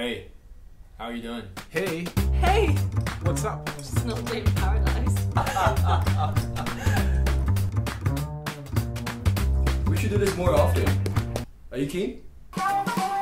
Hey, how are you doing? Hey, Hey, what's up? it's not Paradise. We should do this more often. Are you keen?